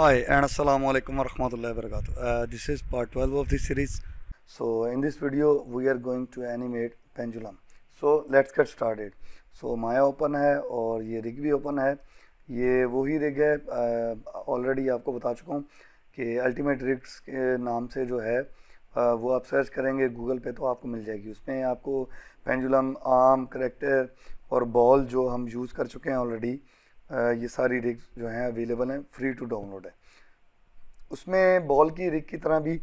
Hi and Assalamu alaikum warahmatullahi wabarakatuh. Uh, this is part 12 of this series. So in this video we are going to animate pendulum. So let's get started. So Maya open है और ये rig भी open है ये वही rig है uh, आपको बता चुका हूँ कि अल्टीमेट रिग्स के नाम से जो है uh, वो आप सर्च करेंगे गूगल पे तो आपको मिल जाएगी उसमें आपको पेंडुलम आर्म करेक्टर और बॉल जो हम यूज़ कर चुके हैं ऑलरेडी ये सारी रिग जो हैं अवेलेबल हैं, फ्री टू डाउनलोड है। उसमें बॉल की रिग की तरह भी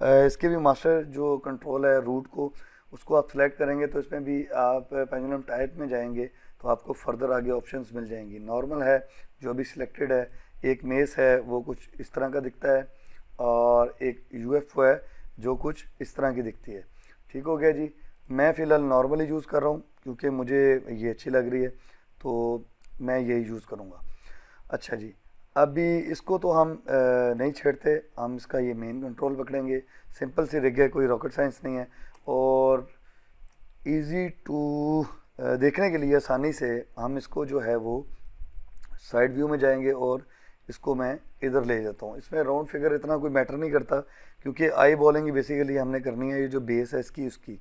इसके भी मास्टर जो कंट्रोल है रूट को, उसको आप सेलेक्ट करेंगे तो इसमें भी आप पेंडुलम टाइप में जाएँगे तो आपको फर्दर आगे ऑप्शंस मिल जाएँगी। नॉर्मल है, जो अभी सिलेक्टेड है, एक मेस है, वो कुछ इस तरह का दिखता है और एक यूएफओ है, जो कुछ इस तरह की दिखती है। ठीक हो गया जी। मैं फ़िलहाल नॉर्मली यूज़ कर रहा हूँ, क्योंकि मुझे ये अच्छी लग रही है तो मैं यही यूज़ करूँगा। अच्छा जी, अभी इसको तो हम नहीं छेड़ते, हम इसका ये मेन कंट्रोल पकड़ेंगे। सिंपल सी रिग है कोई रॉकेट साइंस नहीं है और इजी टू देखने के लिए आसानी से हम इसको जो है वो साइड व्यू में जाएँगे और इसको मैं इधर ले जाता हूँ। इसमें राउंड फिगर इतना कोई मैटर नहीं करता क्योंकि आई बॉलिंग बेसिकली हमने करनी है, ये जो बेस है इसकी, उसकी।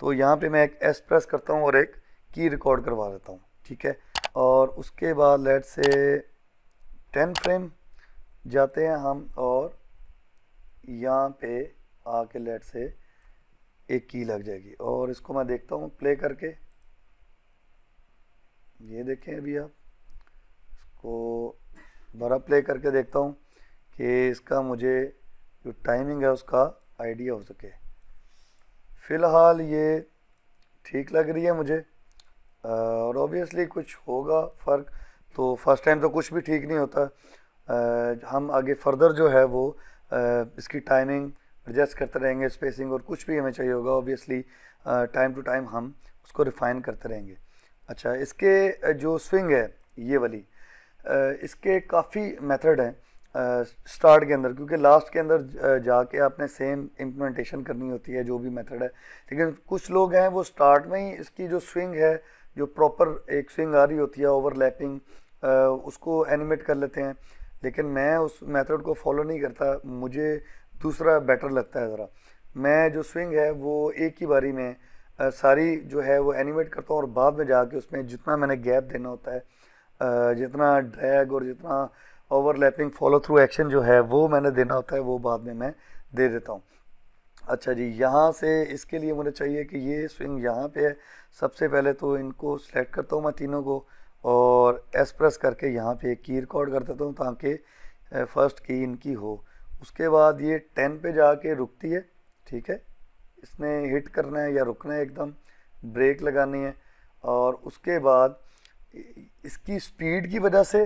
तो यहाँ पे मैं एक एस प्रेस करता हूँ और एक की रिकॉर्ड करवा देता हूँ, ठीक है? और उसके बाद लेट से टेन फ्रेम जाते हैं हम और यहाँ पे आके लेट से एक की लग जाएगी। और इसको मैं देखता हूँ प्ले करके। ये देखें अभी आप। इसको बड़ा प्ले करके देखता हूँ कि इसका मुझे जो टाइमिंग है उसका आइडिया हो सके। फ़िलहाल ये ठीक लग रही है मुझे। और ऑब्वियसली कुछ होगा फ़र्क तो फ़र्स्ट टाइम तो कुछ भी ठीक नहीं होता। आ, हम आगे फर्दर जो है वो आ, इसकी टाइमिंग एडजस्ट करते रहेंगे स्पेसिंग और कुछ भी हमें चाहिए होगा ऑब्वियसली टाइम टू टाइम हम उसको रिफ़ाइन करते रहेंगे। अच्छा इसके जो स्विंग है ये वाली इसके काफ़ी मेथड हैं स्टार्ट के अंदर क्योंकि लास्ट के अंदर जाके आपने सेम इम्प्लीमेंटेशन करनी होती है जो भी मेथड है। लेकिन कुछ लोग हैं वो स्टार्ट में ही इसकी जो स्विंग है जो प्रॉपर एक स्विंग आ रही होती है ओवरलैपिंग उसको एनिमेट कर लेते हैं। लेकिन मैं उस मेथड को फॉलो नहीं करता। मुझे दूसरा बेटर लगता है ज़रा। मैं जो स्विंग है, वो एक ही बारी में सारी जो है, वो एनिमेट करता हूँ और बाद में जाके उसमें जितना मैंने गैप देना होता है जितना ड्रैग और जितना ओवरलैपिंग फॉलो थ्रू एक्शन जो है, वो मैंने देना होता है, वो बाद में मैं दे देता हूँ। अच्छा जी, यहाँ से इसके लिए मुझे चाहिए कि ये स्विंग यहाँ पे है। सबसे पहले तो इनको सेलेक्ट करता हूँ मैं तीनों को और एस प्रेस करके यहाँ पे की रिकॉर्ड कर देता हूँ ताकि फ़र्स्ट की इनकी हो। उसके बाद ये टेन पे जाके रुकती है, ठीक है? इसने हिट करना है या रुकना है एकदम ब्रेक लगानी है और उसके बाद इसकी स्पीड की वजह से,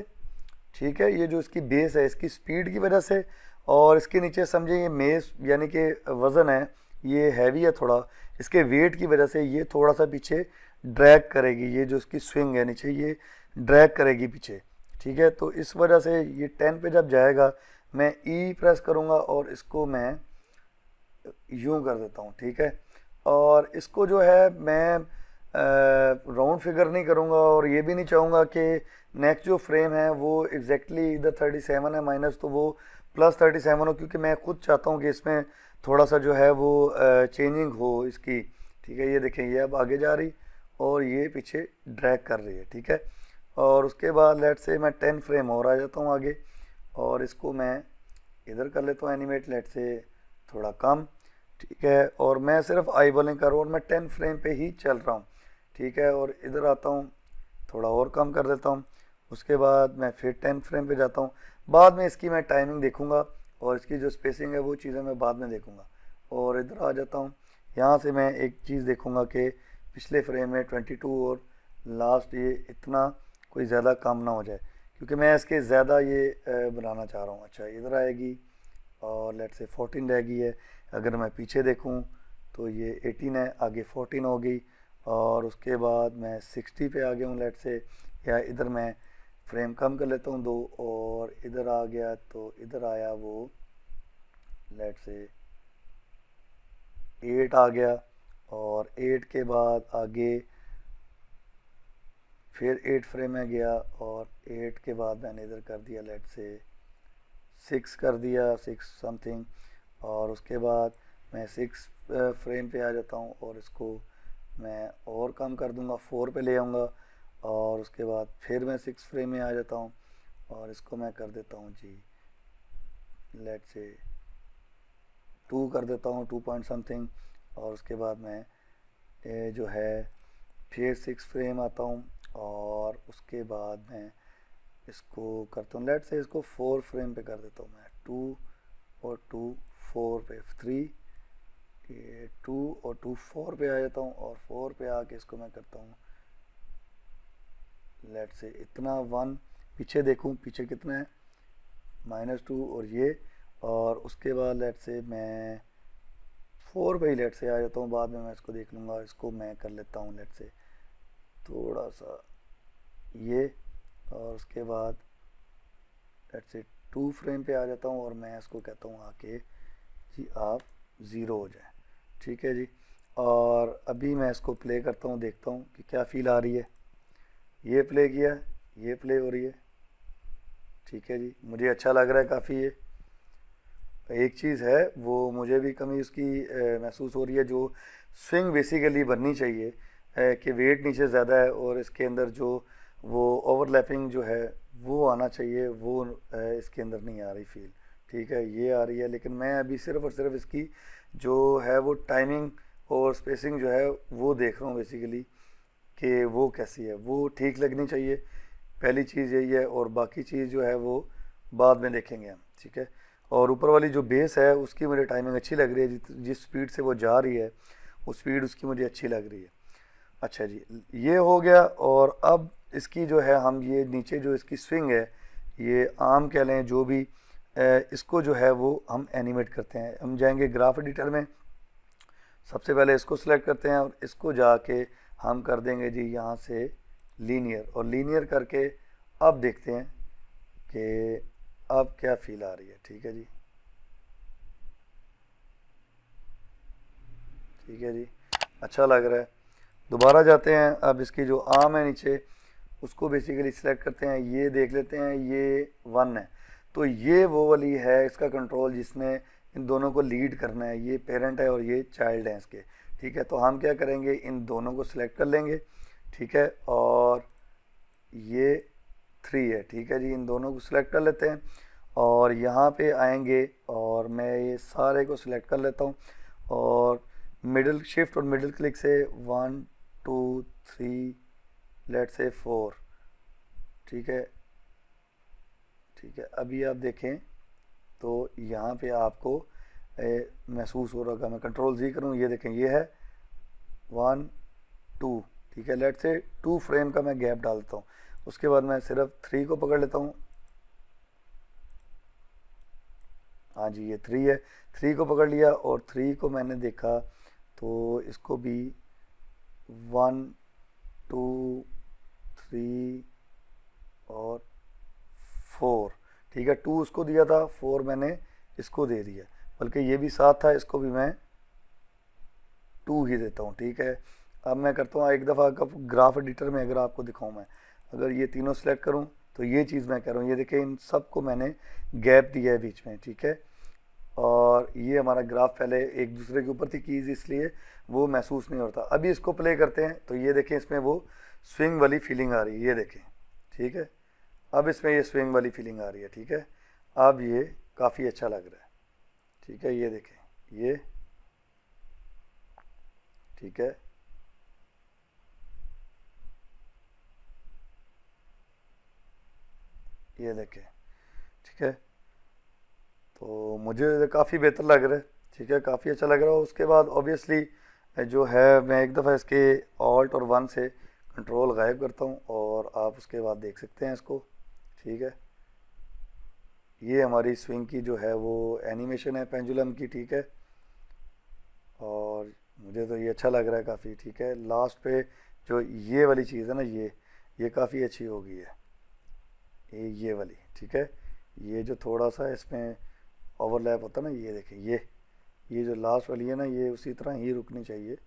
ठीक है? ये जो इसकी बेस है, इसकी स्पीड की वजह से और इसके नीचे समझे ये मेज़, यानी कि वज़न है, ये हैवी है थोड़ा। इसके वेट की वजह से ये थोड़ा सा पीछे ड्रैग करेगी, ये जो इसकी स्विंग है नीचे, ये ड्रैग करेगी पीछे। ठीक है? तो इस वजह से ये टेन पे जब जाएगा, मैं ई e प्रेस करूँगा और इसको मैं यूँ कर देता हूँ, ठीक है? और इसको जो है, मैं राउंड फिगर नहीं करूँगा और ये भी नहीं चाहूँगा कि नेक्स्ट जो फ्रेम है, वो एग्जैक्टली इधर थर्टी सेवन है माइनस तो वो प्लस थर्टी सेवन हो, क्योंकि मैं खुद चाहता हूँ कि इसमें थोड़ा सा जो है वो चेंजिंग हो इसकी। ठीक है, ये देखें, ये अब आगे जा रही और ये पीछे ड्रैग कर रही है, ठीक है? और उसके बाद लेट से मैं टेन फ्रेम और आ जाता हूँ आगे और इसको मैं इधर कर लेता हूँ एनिमेट लेट से थोड़ा कम, ठीक है? और मैं सिर्फ़ आई बॉलिंग कर रहा हूँ और मैं टेन फ्रेम पे ही चल रहा हूँ, ठीक है? और इधर आता हूँ, थोड़ा और कम कर देता हूँ। उसके बाद मैं फिर टेन फ्रेम पे जाता हूँ। बाद में इसकी मैं टाइमिंग देखूँगा और इसकी जो स्पेसिंग है वो चीज़ें मैं बाद में देखूँगा। और इधर आ जाता हूँ। यहाँ से मैं एक चीज़ देखूँगा कि पिछले फ्रेम में 22 और लास्ट ये इतना कोई ज़्यादा काम ना हो जाए। क्योंकि मैं इसके ज़्यादा ये बनाना चाह रहा हूँ। अच्छा इधर आएगी और लेट से 14 रह गई है। अगर मैं पीछे देखूँ तो ये 18 है, आगे 14 हो गई और उसके बाद मैं 60 पे आ गया हूँ लेट से या इधर मैं फ्रेम कम कर लेता हूँ दो और इधर आ गया तो इधर आया वो लेट से एट आ गया और एट के बाद आगे फिर एट फ्रेम में गया और एट के बाद मैंने इधर कर दिया लेट से सिक्स कर दिया सिक्स समथिंग और उसके बाद मैं सिक्स फ्रेम पे आ जाता हूँ और इसको मैं और कम कर दूँगा फोर पे ले आऊँगा और उसके बाद फिर मैं सिक्स फ्रेम में आ जाता हूँ और इसको मैं कर देता हूँ जी लेट से टू कर देता हूँ टू पॉइंट समथिंग और उसके बाद मैं, ये जो है फिर सिक्स फ्रेम आता हूँ और उसके बाद मैं इसको करता हूँ। लेट से इसको फोर फ्रेम पे कर देता हूँ मैं टू और टू फोर पे थ्री टू और टू फोर पे आ जाता हूँ और फोर पे आके इसको मैं करता हूँ लेट से इतना वन पीछे देखूँ, पीछे कितना है? माइनस टू और ये, और उसके बाद लेट से मैं फोर पे ही लेट से आ जाता हूँ, बाद में मैं इसको देख लूँगा, इसको मैं कर लेता हूँ लेट से। थोड़ा सा ये, और उसके बाद लेट से टू फ्रेम पे आ जाता हूँ, और मैं इसको कहता हूँ आके जी आप ज़ीरो हो जाए। ठीक है जी? और अभी मैं इसको प्ले करता हूँ, देखता हूँ कि क्या फील आ रही है। ये प्ले किया, ये प्ले हो रही है। ठीक है जी, मुझे अच्छा लग रहा है काफ़ी ये। एक चीज़ है, वो मुझे भी कमी उसकी महसूस हो रही है, जो स्विंग बेसिकली बननी चाहिए कि वेट नीचे ज़्यादा है और इसके अंदर जो वो ओवरलैपिंग जो है, वो आना चाहिए, वो इसके अंदर नहीं आ रही फील ठीक है, ये आ रही है, लेकिन मैं अभी सिर्फ़ और सिर्फ़ इसकी जो है वो टाइमिंग और स्पेसिंग जो है, वो देख रहा हूँ बेसिकली कि वो कैसी है? वो ठीक लगनी चाहिए। पहली चीज़ यही है और बाकी चीज़ जो है वो बाद में देखेंगे हम, ठीक है? और ऊपर वाली जो बेस है, उसकी मुझे टाइमिंग अच्छी लग रही है। जिस स्पीड से वो जा रही है वो स्पीड उसकी मुझे अच्छी लग रही है। अच्छा जी, ये हो गया और अब इसकी जो है, हम ये नीचे जो इसकी स्विंग है, ये आम कह लें, जो भी इसको जो है वो हम एनिमेट करते हैं। हम जाएँगे ग्राफ एडिटर में। सबसे पहले इसको सिलेक्ट करते हैं और इसको जाके हम कर देंगे जी यहाँ से लीनियर और लीनियर करके अब देखते हैं कि अब क्या फील आ रही है। ठीक है जी? ठीक है जी। अच्छा लग रहा है। दोबारा जाते हैं। अब इसकी जो आम है नीचे, उसको बेसिकली सिलेक्ट करते हैं। ये देख लेते हैं। ये वन है। तो ये वो वाली है इसका कंट्रोल जिसने इन दोनों को लीड करना है। ये पेरेंट है और ये चाइल्ड है इसके। ठीक है? तो हम क्या करेंगे? इन दोनों को सिलेक्ट कर लेंगे, ठीक है? और ये थ्री है, ठीक है जी? इन दोनों को सिलेक्ट कर लेते हैं और यहाँ पे आएँगे और मैं ये सारे को सिलेक्ट कर लेता हूँ और मिडिल शिफ्ट और मिडिल क्लिक से वन टू थ्री लेट से फोर ठीक है? ठीक है, अभी आप देखें तो यहाँ पे आपको महसूस हो रहा मैं कंट्रोल जी करूँ, ये देखें, ये है। वन टू ठीक है? लेट से टू फ्रेम का मैं गैप डालता हूँ। उसके बाद मैं सिर्फ़ थ्री को पकड़ लेता हूँ। हाँ जी, ये थ्री है। थ्री को पकड़ लिया और थ्री को मैंने देखा तो इसको भी वन टू थ्री और फोर ठीक है? टू उसको दिया था फोर मैंने इसको दे दिया। बल्कि ये भी साथ था, इसको भी मैं टू ही देता हूँ, ठीक है? अब मैं करता हूँ, एक दफ़ा ग्राफ एडिटर में अगर आपको दिखाऊँ मैं, अगर ये तीनों सेलेक्ट करूँ तो ये चीज़ मैं कह रहा हूँ, ये देखें इन सबको मैंने गैप दिया है बीच में, ठीक है? और ये हमारा ग्राफ पहले एक दूसरे के ऊपर थी कीज़ इसलिए वो महसूस नहीं होता अभी इसको प्ले करते हैं तो ये देखें इसमें वो स्विंग वाली फीलिंग आ रही है, ये देखें ठीक है? अब इसमें ये स्विंग वाली फीलिंग आ रही है, ठीक है? अब ये काफ़ी अच्छा लग रहा है। ठीक है, ये देखें, ये ठीक है। ये देखें, ठीक है। तो मुझे काफ़ी बेहतर लग रहा है, ठीक है, काफ़ी अच्छा लग रहा है। उसके बाद ऑब्वियसली जो है, मैं एक दफ़ा इसके ऑल्ट और वन से कंट्रोल गायब करता हूँ और आप उसके बाद देख सकते हैं इसको, ठीक है। ये हमारी स्विंग की जो है वो एनिमेशन है पेंजुलम की, ठीक है? और मुझे तो ये अच्छा लग रहा है काफ़ी, ठीक है? लास्ट पे जो ये वाली चीज़ है ना, ये ये काफ़ी अच्छी हो गई है। ये ये वाली, ठीक है? ये जो थोड़ा सा इसमें ओवरलैप होता है ना, ये देखें, ये ये जो लास्ट वाली है ना, ये उसी तरह ही रुकनी चाहिए,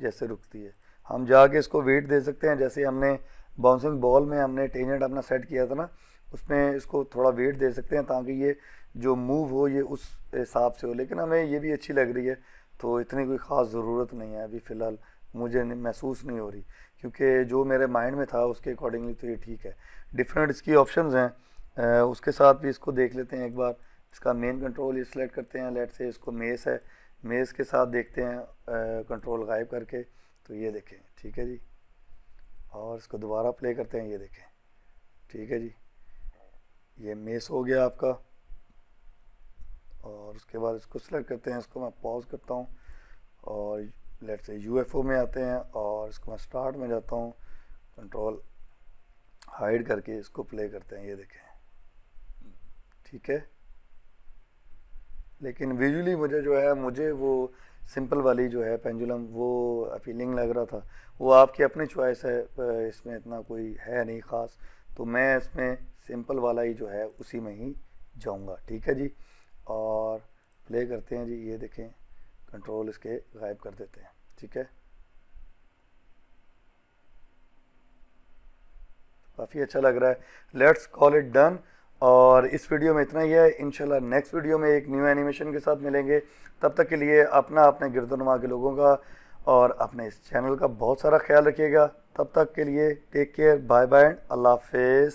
जैसे रुकती है। हम जाके इसको वेट दे सकते हैं, जैसे हमने बाउंसिंग बॉल में हमने टेंजेंट अपना सेट किया था ना उसमें इसको थोड़ा वेट दे सकते हैं ताकि ये जो मूव हो, ये उस हिसाब से हो। लेकिन हमें ये भी अच्छी लग रही है तो इतनी कोई ख़ास ज़रूरत नहीं है अभी फ़िलहाल। मुझे महसूस नहीं हो रही, क्योंकि जो मेरे माइंड में था, उसके अकॉर्डिंगली तो ये ठीक है। डिफरेंट इसकी ऑप्शंस हैं। उसके साथ भी इसको देख लेते हैं एक बार। इसका मेन कंट्रोल ये सिलेक्ट करते हैं। लेट से इसको मेस है। मेस के साथ देखते हैं कंट्रोल गायब करके। तो ये देखें, ठीक है जी? और इसको दोबारा प्ले करते हैं, ये देखें। ठीक है जी? ये मेस हो गया आपका। और उसके बाद इसको सिलेक्ट करते हैं, इसको मैं पॉज करता हूँ। और लेट से यूएफओ में आते हैं और इसको मैं स्टार्ट में जाता हूँ। कंट्रोल हाइड करके इसको प्ले करते हैं, ये देखें। ठीक है? लेकिन विजुअली मुझे जो है, मुझे वो सिंपल वाली जो है पेंजुलम वो अपीलिंग लग रहा था। वो आपकी अपनी चॉइस है इसमें इतना कोई है नहीं ख़ास। तो मैं इसमें सिंपल वाला ही जो है उसी में ही जाऊँगा। ठीक है जी? और प्ले करते हैं जी, ये देखें कंट्रोल इसके गायब कर देते हैं। ठीक है? काफ़ी अच्छा लग रहा है। लेट्स कॉल इट डन और इस वीडियो में इतना ही है। इनशाला नेक्स्ट वीडियो में एक न्यू एनिमेशन के साथ मिलेंगे। तब तक के लिए अपना अपने गिरदनुमा के लोगों का और अपने इस चैनल का बहुत सारा ख्याल रखिएगा। तब तक के लिए टेक केयर बाय बाय अल्लाह हाफिज़